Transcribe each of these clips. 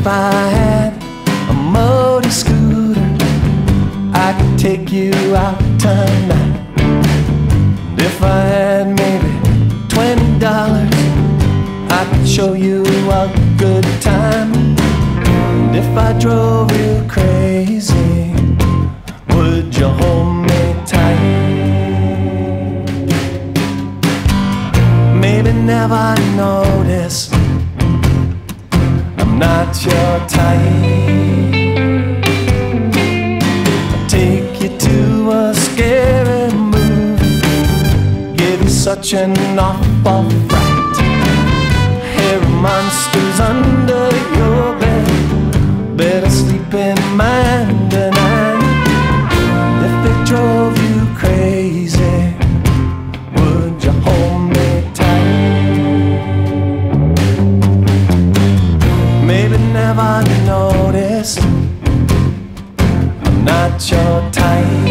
If I had a motor scooter, I could take you out tonight. And if I had maybe twenty dollars, I could show you a good time. And if I drove you crazy, would you hold me tight? Maybe never notice not your type. I'll take you to a scary movie, give you such an awful fright. Hear monsters under your bed, better Never noticed I'm not your type.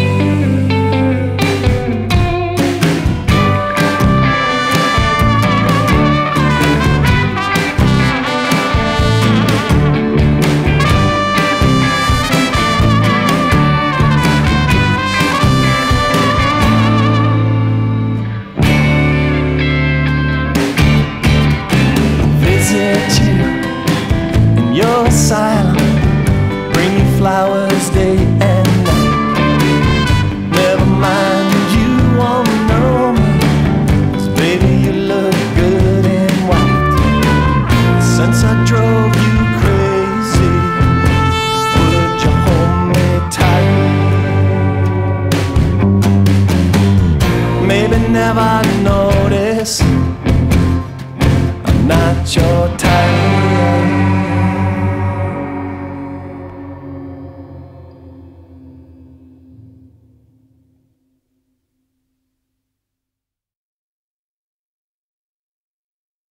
Maybe never notice I'm not your type.